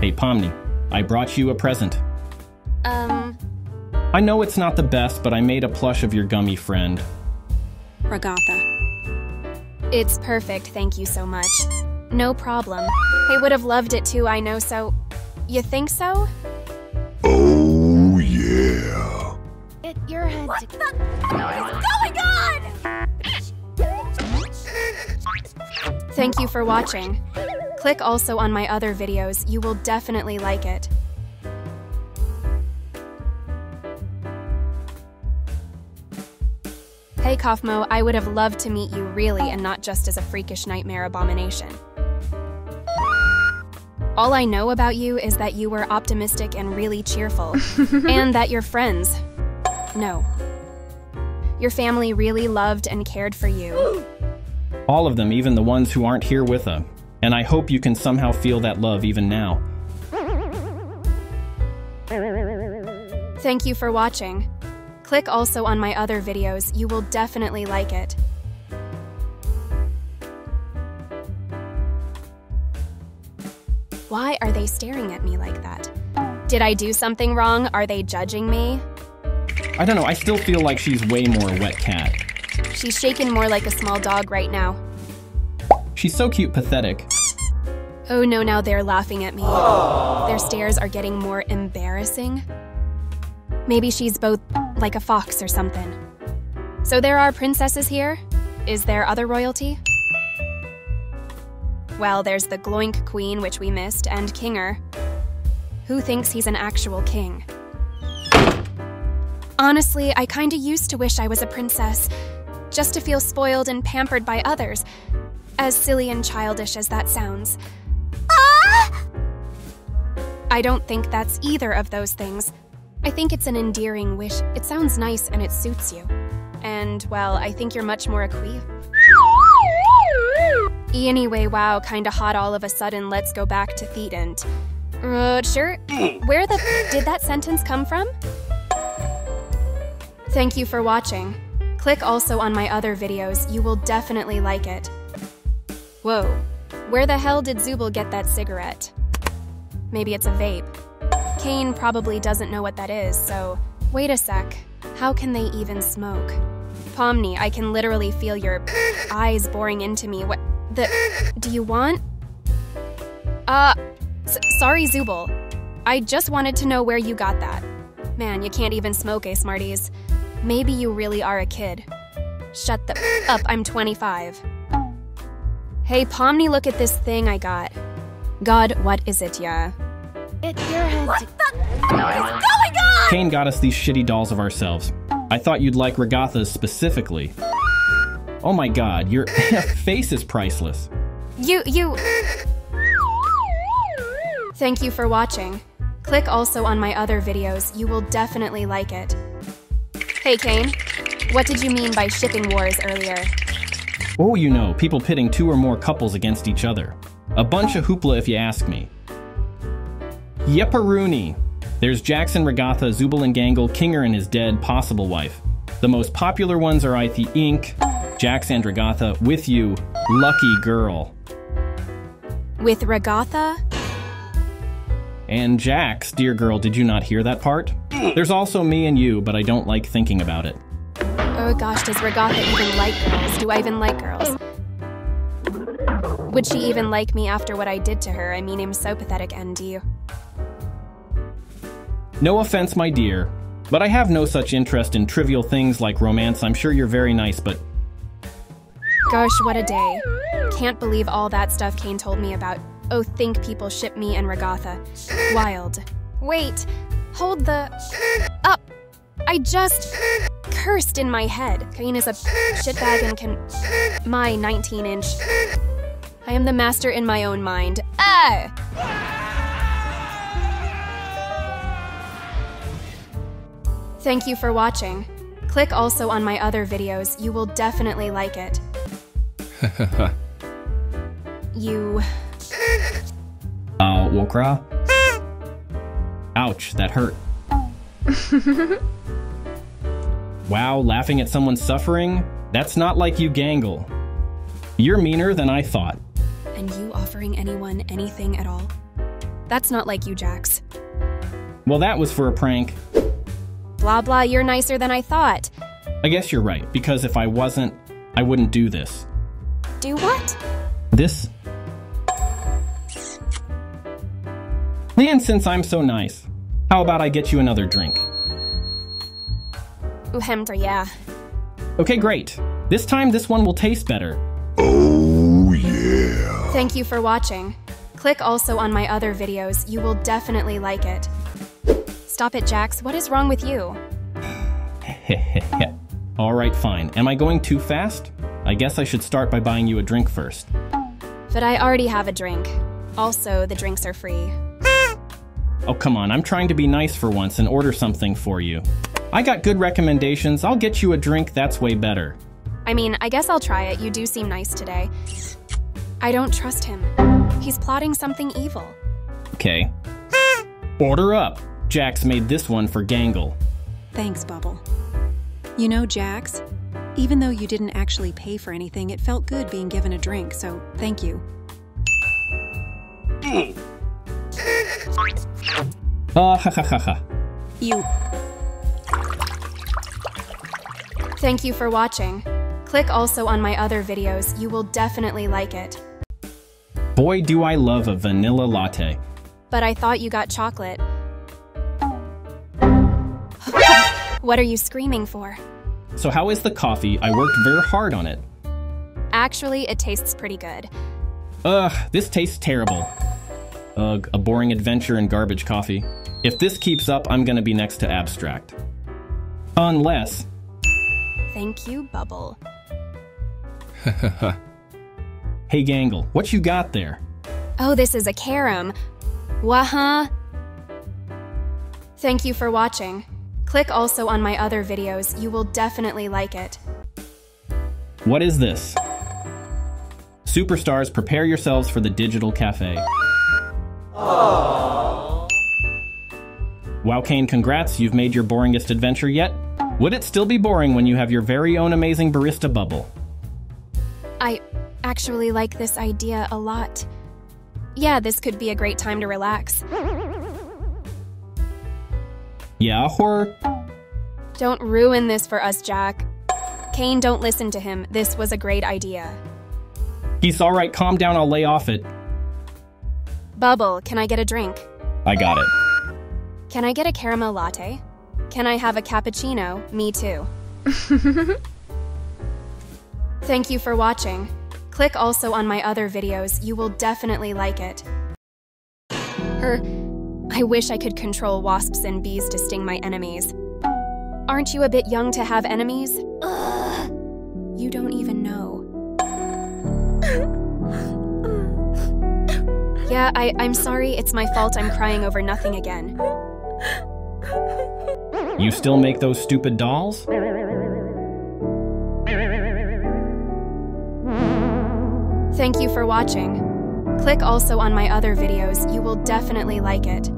Hey, Pomni, I brought you a present. Um, I know it's not the best, but I made a plush of your gummy friend. Ragatha. It's perfect, thank you so much. No problem. I would have loved it too, I know, so. You think so? Oh, yeah. Get your head what the is going on? Thank you for watching. Click also on my other videos, you will definitely like it. Hey Kaufmo, I would have loved to meet you really and not just as a freakish nightmare abomination. All I know about you is that you were optimistic and really cheerful, and that you're friends. No. Your family really loved and cared for you. All of them, even the ones who aren't here with us. And I hope you can somehow feel that love even now. Thank you for watching. Click also on my other videos, you will definitely like it. Why are they staring at me like that? Did I do something wrong? Are they judging me? I don't know, I still feel like she's way more a wet cat. She's shaken more like a small dog right now. She's so cute, pathetic. Oh no, now they're laughing at me. Aww. Their stares are getting more embarrassing. Maybe she's both like a fox or something. So there are princesses here? Is there other royalty? Well, there's the Gloink Queen, which we missed, and Kinger. Who thinks he's an actual king? Honestly, I kinda used to wish I was a princess, just to feel spoiled and pampered by others, as silly and childish as that sounds. Ah! I don't think that's either of those things. I think it's an endearing wish. It sounds nice and it suits you. And, well, I think you're much more a queen. Anyway, wow, kinda hot all of a sudden. Let's go back to Theedent. Uh, sure. Where the did that sentence come from? Thank you for watching. Click also on my other videos, you will definitely like it. Whoa, where the hell did Zooble get that cigarette? Maybe it's a vape. Caine probably doesn't know what that is, so wait a sec. How can they even smoke? Pomni, I can literally feel your eyes boring into me. What the do you want? Uh, sorry, Zooble. I just wanted to know where you got that. Man, you can't even smoke, eh, Smarties? Maybe you really are a kid. Shut the up, I'm 25. Hey, Pomni, look at this thing I got. God, what is it, yeah? Get your head What the is going on? Caine got us these shitty dolls of ourselves. I thought you'd like Ragatha's specifically. Oh my god, your face is priceless. You, you... Thank you for watching. Click also on my other videos, you will definitely like it. Hey Caine, what did you mean by shipping wars earlier? Oh, you know, people pitting two or more couples against each other. A bunch of hoopla if you ask me. Yepperoonie. There's Jackson, Ragatha, and Gangle, Kinger and his dead possible wife. The most popular ones are Ithi Inc., Jax and Ragatha, With You, Lucky Girl. With Ragatha? And Jax, dear girl, did you not hear that part? There's also me and you, but I don't like thinking about it. Oh gosh, does Ragatha even like girls? Do I even like girls? Would she even like me after what I did to her? I mean, I'm so pathetic, you? No offense, my dear, but I have no such interest in trivial things like romance. I'm sure you're very nice, but. Gosh, what a day. Can't believe all that stuff Caine told me about. Oh, think people ship me and Ragatha. Wild. Wait, hold the. Up! I just cursed in my head. Caine is a shitbag and can. My 19 inch. I am the master in my own mind. Ah! Thank you for watching. Click also on my other videos, you will definitely like it. you. Uh, Wokra? Ouch, that hurt. wow, laughing at someone suffering? That's not like you, Gangle. You're meaner than I thought. And you offering anyone anything at all? That's not like you, Jax. Well, that was for a prank. Blah blah, you're nicer than I thought. I guess you're right, because if I wasn't, I wouldn't do this. Do what? This? And since I'm so nice, how about I get you another drink? Uhemdra, yeah. Okay, great. This time, this one will taste better. Oh yeah. Thank you for watching. Click also on my other videos, you will definitely like it. Stop it, Jax, what is wrong with you? All right, fine. Am I going too fast? I guess I should start by buying you a drink first. But I already have a drink. Also, the drinks are free. Oh, come on, I'm trying to be nice for once and order something for you. I got good recommendations. I'll get you a drink that's way better. I mean, I guess I'll try it. You do seem nice today. I don't trust him. He's plotting something evil. Okay. Order up. Jax made this one for Gangle. Thanks, Bubble. You know, Jax, even though you didn't actually pay for anything, it felt good being given a drink, so thank you. Ah, ha ha ha ha. You. Thank you for watching. Click also on my other videos, you will definitely like it. Boy, do I love a vanilla latte. But I thought you got chocolate. what are you screaming for? So, how is the coffee? I worked very hard on it. Actually, it tastes pretty good. Ugh, this tastes terrible. Ugh, a boring adventure in garbage coffee. If this keeps up, I'm gonna be next to abstract. Unless. Thank you, Bubble. Hey, Gangle, what you got there? Oh, this is a carom. Waha. Thank you for watching. Click also on my other videos, you will definitely like it. What is this? Superstars, prepare yourselves for the digital cafe. Wow, Caine, congrats, you've made your boringest adventure yet. Would it still be boring when you have your very own amazing barista bubble? I actually like this idea a lot. Yeah, this could be a great time to relax. Yeah, or Don't ruin this for us, Jack. Caine, don't listen to him. This was a great idea. he's alright, calm down, I'll lay off it. Bubble, can I get a drink? I got it. Can I get a caramel latte? Can I have a cappuccino? Me too. Thank you for watching. Click also on my other videos, you will definitely like it. Er, I wish I could control wasps and bees to sting my enemies. Aren't you a bit young to have enemies? Ugh, you don't even know. Yeah, I, I'm sorry, it's my fault I'm crying over nothing again. You still make those stupid dolls? Thank you for watching. Click also on my other videos, you will definitely like it.